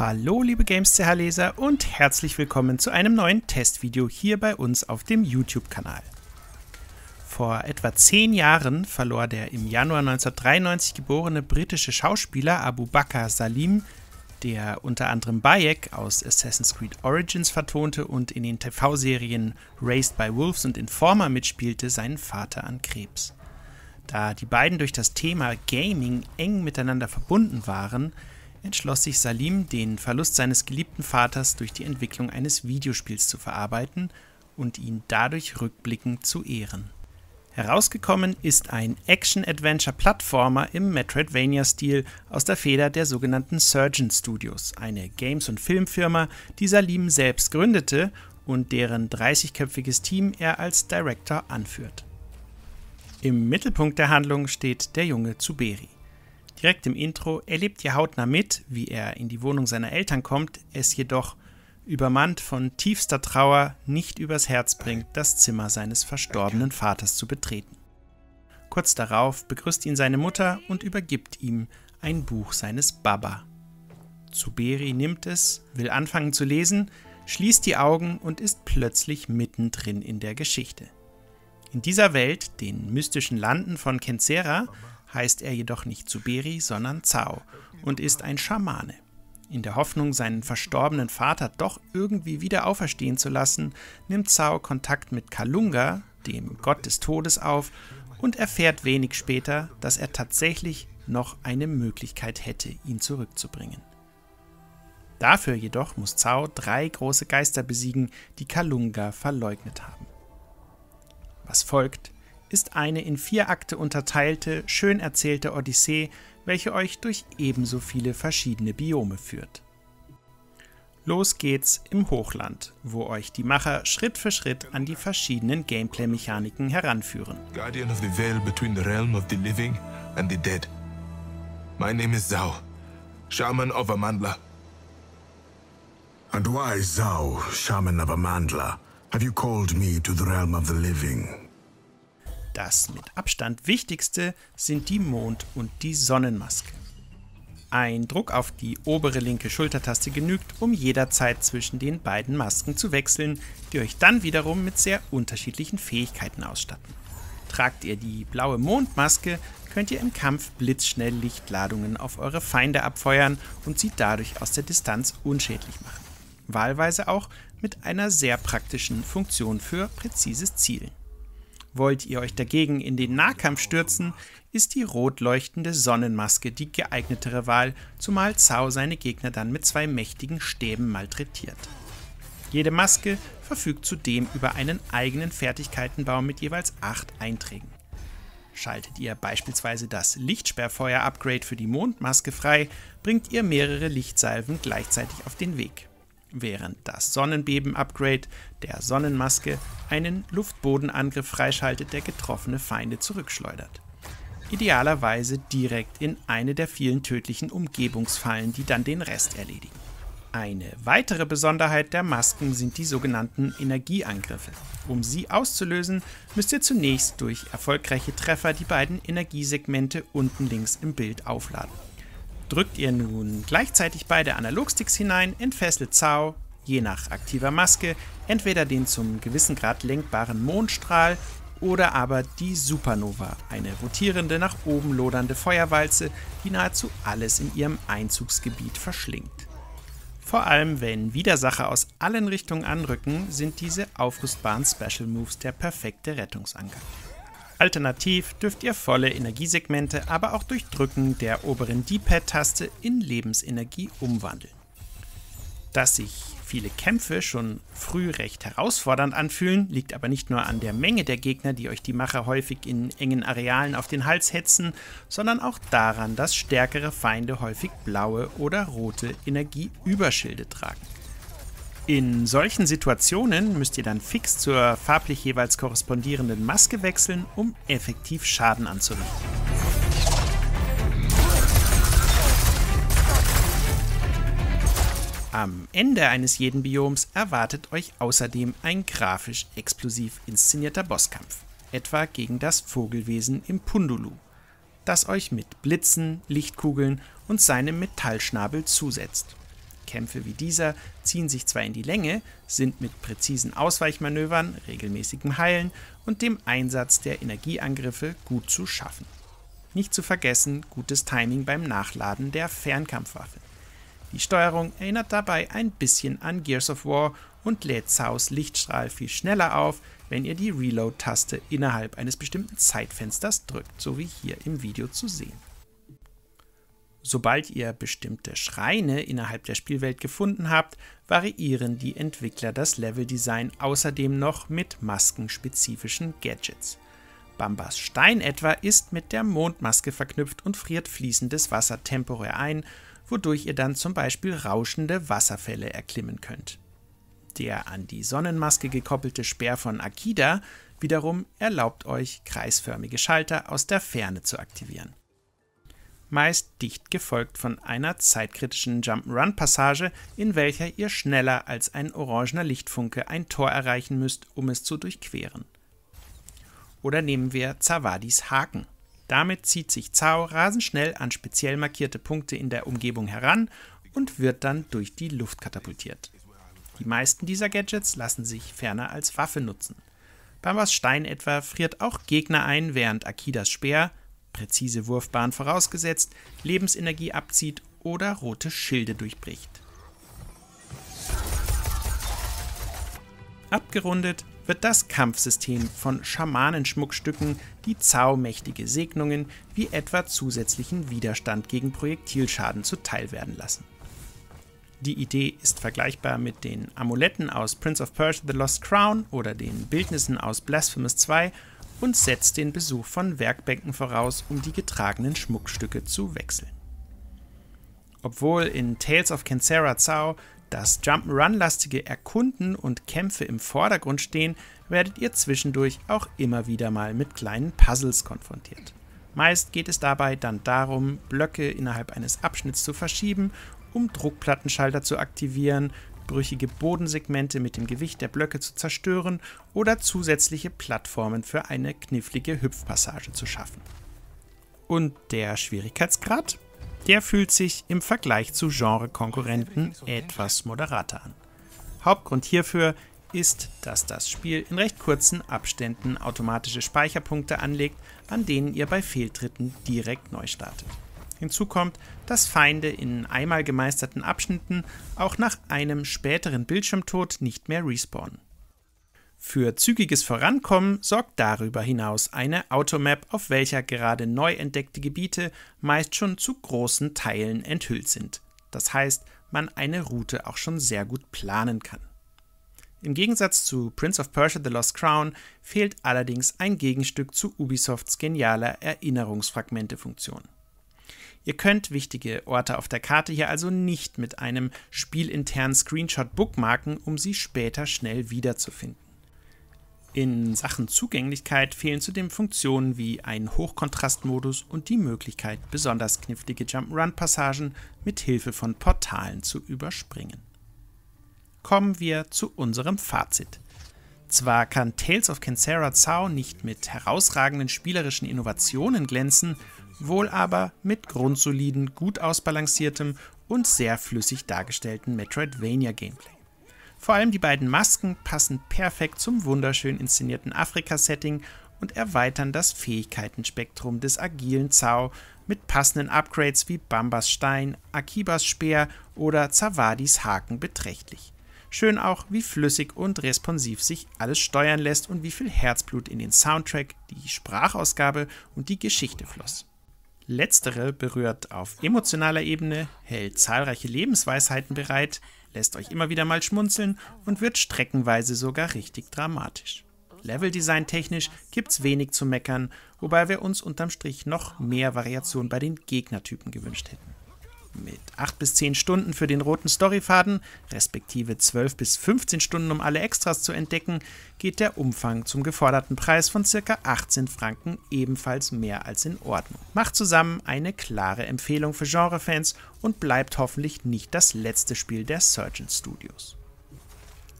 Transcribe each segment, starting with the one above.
Hallo liebe GamesCH-Leser und herzlich willkommen zu einem neuen Testvideo hier bei uns auf dem YouTube-Kanal. Vor etwa zehn Jahren verlor der im Januar 1993 geborene britische Schauspieler Abu Bakr Salim, der unter anderem Bayek aus Assassin's Creed Origins vertonte und in den TV-Serien Raised by Wolves und Informer mitspielte, seinen Vater an Krebs. Da die beiden durch das Thema Gaming eng miteinander verbunden waren, entschloss sich Salim, den Verlust seines geliebten Vaters durch die Entwicklung eines Videospiels zu verarbeiten und ihn dadurch rückblickend zu ehren. Herausgekommen ist ein Action-Adventure-Plattformer im Metroidvania-Stil aus der Feder der sogenannten Surgeon Studios, eine Games- und Filmfirma, die Salim selbst gründete und deren 30-köpfiges Team er als Director anführt. Im Mittelpunkt der Handlung steht der junge Zuberi. Direkt im Intro erlebt ihr hautnah mit, wie er in die Wohnung seiner Eltern kommt, es jedoch übermannt von tiefster Trauer nicht übers Herz bringt, das Zimmer seines verstorbenen Vaters zu betreten. Kurz darauf begrüßt ihn seine Mutter und übergibt ihm ein Buch seines Baba. Zuberi nimmt es, will anfangen zu lesen, schließt die Augen und ist plötzlich mittendrin in der Geschichte. In dieser Welt, den mystischen Landen von Kenzera, heißt er jedoch nicht Zuberi, sondern Zao und ist ein Schamane. In der Hoffnung, seinen verstorbenen Vater doch irgendwie wieder auferstehen zu lassen, nimmt Zao Kontakt mit Kalunga, dem Gott des Todes, auf und erfährt wenig später, dass er tatsächlich noch eine Möglichkeit hätte, ihn zurückzubringen. Dafür jedoch muss Zao drei große Geister besiegen, die Kalunga verleugnet haben. Was folgt, ist eine in vier Akte unterteilte, schön erzählte Odyssee, welche euch durch ebenso viele verschiedene Biome führt. Los geht's im Hochland, wo euch die Macher Schritt für Schritt an die verschiedenen Gameplay-Mechaniken heranführen. Guardian of the Veil between the realm of the living and the dead. My name is Zhao, Shaman of Amandla. And why Zhao, Shaman of Amandla? Have you called me to the realm of the living? Das mit Abstand wichtigste sind die Mond- und die Sonnenmaske. Ein Druck auf die obere linke Schultertaste genügt, um jederzeit zwischen den beiden Masken zu wechseln, die euch dann wiederum mit sehr unterschiedlichen Fähigkeiten ausstatten. Tragt ihr die blaue Mondmaske, könnt ihr im Kampf blitzschnell Lichtladungen auf eure Feinde abfeuern und sie dadurch aus der Distanz unschädlich machen. Wahlweise auch mit einer sehr praktischen Funktion für präzises Zielen. Wollt ihr euch dagegen in den Nahkampf stürzen, ist die rot leuchtende Sonnenmaske die geeignetere Wahl, zumal Zhao seine Gegner dann mit zwei mächtigen Stäben malträtiert. Jede Maske verfügt zudem über einen eigenen Fertigkeitenbaum mit jeweils acht Einträgen. Schaltet ihr beispielsweise das Lichtsperrfeuer-Upgrade für die Mondmaske frei, bringt ihr mehrere Lichtsalven gleichzeitig auf den Weg während das Sonnenbeben-Upgrade der Sonnenmaske einen Luftbodenangriff freischaltet, der getroffene Feinde zurückschleudert. Idealerweise direkt in eine der vielen tödlichen Umgebungsfallen, die dann den Rest erledigen. Eine weitere Besonderheit der Masken sind die sogenannten Energieangriffe. Um sie auszulösen, müsst ihr zunächst durch erfolgreiche Treffer die beiden Energiesegmente unten links im Bild aufladen. Drückt ihr nun gleichzeitig beide Analogsticks hinein, entfesselt Zao, je nach aktiver Maske, entweder den zum gewissen Grad lenkbaren Mondstrahl oder aber die Supernova, eine rotierende, nach oben lodernde Feuerwalze, die nahezu alles in ihrem Einzugsgebiet verschlingt. Vor allem, wenn Widersacher aus allen Richtungen anrücken, sind diese aufrüstbaren Special Moves der perfekte Rettungsanker. Alternativ dürft ihr volle Energiesegmente aber auch durch Drücken der oberen D-Pad-Taste in Lebensenergie umwandeln. Dass sich viele Kämpfe schon früh recht herausfordernd anfühlen, liegt aber nicht nur an der Menge der Gegner, die euch die Macher häufig in engen Arealen auf den Hals hetzen, sondern auch daran, dass stärkere Feinde häufig blaue oder rote Energieüberschilde tragen. In solchen Situationen müsst ihr dann fix zur farblich jeweils korrespondierenden Maske wechseln, um effektiv Schaden anzurichten. Am Ende eines jeden Bioms erwartet euch außerdem ein grafisch explosiv inszenierter Bosskampf, etwa gegen das Vogelwesen im Pundulu, das euch mit Blitzen, Lichtkugeln und seinem Metallschnabel zusetzt. Kämpfe wie dieser ziehen sich zwar in die Länge, sind mit präzisen Ausweichmanövern, regelmäßigem Heilen und dem Einsatz der Energieangriffe gut zu schaffen. Nicht zu vergessen gutes Timing beim Nachladen der Fernkampfwaffe. Die Steuerung erinnert dabei ein bisschen an Gears of War und lädt Zaus Lichtstrahl viel schneller auf, wenn ihr die Reload-Taste innerhalb eines bestimmten Zeitfensters drückt, so wie hier im Video zu sehen. Sobald ihr bestimmte Schreine innerhalb der Spielwelt gefunden habt, variieren die Entwickler das Leveldesign außerdem noch mit maskenspezifischen Gadgets. Bambas Stein etwa ist mit der Mondmaske verknüpft und friert fließendes Wasser temporär ein, wodurch ihr dann zum Beispiel rauschende Wasserfälle erklimmen könnt. Der an die Sonnenmaske gekoppelte Speer von Akida wiederum erlaubt euch, kreisförmige Schalter aus der Ferne zu aktivieren meist dicht gefolgt von einer zeitkritischen Jump'n'Run-Passage, in welcher ihr schneller als ein orangener Lichtfunke ein Tor erreichen müsst, um es zu durchqueren. Oder nehmen wir Zawadis Haken. Damit zieht sich Zao rasend schnell an speziell markierte Punkte in der Umgebung heran und wird dann durch die Luft katapultiert. Die meisten dieser Gadgets lassen sich ferner als Waffe nutzen. Bambas Stein etwa friert auch Gegner ein, während Akidas Speer präzise Wurfbahn vorausgesetzt, Lebensenergie abzieht oder rote Schilde durchbricht. Abgerundet wird das Kampfsystem von Schamanenschmuckstücken, die Zau mächtige Segnungen wie etwa zusätzlichen Widerstand gegen Projektilschaden zuteil werden lassen. Die Idee ist vergleichbar mit den Amuletten aus Prince of Persia The Lost Crown oder den Bildnissen aus Blasphemous 2 und setzt den Besuch von Werkbänken voraus, um die getragenen Schmuckstücke zu wechseln. Obwohl in Tales of Cancera Zao das Jump'n'Run-lastige Erkunden und Kämpfe im Vordergrund stehen, werdet ihr zwischendurch auch immer wieder mal mit kleinen Puzzles konfrontiert. Meist geht es dabei dann darum, Blöcke innerhalb eines Abschnitts zu verschieben, um Druckplattenschalter zu aktivieren, brüchige Bodensegmente mit dem Gewicht der Blöcke zu zerstören oder zusätzliche Plattformen für eine knifflige Hüpfpassage zu schaffen. Und der Schwierigkeitsgrad? Der fühlt sich im Vergleich zu Genre-Konkurrenten etwas moderater an. Hauptgrund hierfür ist, dass das Spiel in recht kurzen Abständen automatische Speicherpunkte anlegt, an denen ihr bei Fehltritten direkt neu startet. Hinzu kommt, dass Feinde in einmal gemeisterten Abschnitten auch nach einem späteren Bildschirmtod nicht mehr respawnen. Für zügiges Vorankommen sorgt darüber hinaus eine Automap, auf welcher gerade neu entdeckte Gebiete meist schon zu großen Teilen enthüllt sind. Das heißt, man eine Route auch schon sehr gut planen kann. Im Gegensatz zu Prince of Persia The Lost Crown fehlt allerdings ein Gegenstück zu Ubisofts genialer Erinnerungsfragmente-Funktion. Ihr könnt wichtige Orte auf der Karte hier also nicht mit einem spielinternen Screenshot bookmarken, um sie später schnell wiederzufinden. In Sachen Zugänglichkeit fehlen zudem Funktionen wie ein Hochkontrastmodus und die Möglichkeit, besonders knifflige Jump-Run-Passagen mit Hilfe von Portalen zu überspringen. Kommen wir zu unserem Fazit. Zwar kann Tales of Cancera Zao nicht mit herausragenden spielerischen Innovationen glänzen wohl aber mit grundsoliden, gut ausbalanciertem und sehr flüssig dargestellten Metroidvania-Gameplay. Vor allem die beiden Masken passen perfekt zum wunderschön inszenierten Afrika-Setting und erweitern das Fähigkeitenspektrum des agilen Zao mit passenden Upgrades wie Bambas Stein, Akibas Speer oder Zawadis Haken beträchtlich. Schön auch, wie flüssig und responsiv sich alles steuern lässt und wie viel Herzblut in den Soundtrack, die Sprachausgabe und die Geschichte floss. Letztere berührt auf emotionaler Ebene, hält zahlreiche Lebensweisheiten bereit, lässt euch immer wieder mal schmunzeln und wird streckenweise sogar richtig dramatisch. Leveldesign technisch gibt's wenig zu meckern, wobei wir uns unterm Strich noch mehr Variation bei den Gegnertypen gewünscht hätten. Mit 8 bis 10 Stunden für den roten Storyfaden, respektive 12 bis 15 Stunden, um alle Extras zu entdecken, geht der Umfang zum geforderten Preis von ca. 18 Franken ebenfalls mehr als in Ordnung. Macht zusammen eine klare Empfehlung für Genrefans und bleibt hoffentlich nicht das letzte Spiel der Surgeon Studios.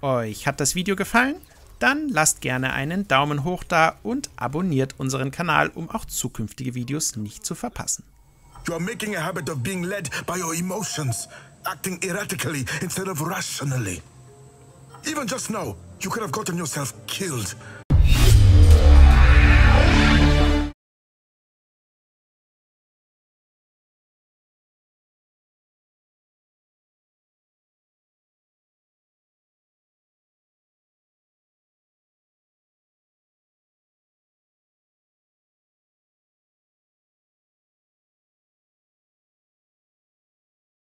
Euch hat das Video gefallen? Dann lasst gerne einen Daumen hoch da und abonniert unseren Kanal, um auch zukünftige Videos nicht zu verpassen. You are making a habit of being led by your emotions. acting erratically instead of rationally. Even just now, you could have gotten yourself killed